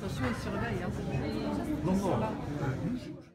Attention, il surveille. Hein.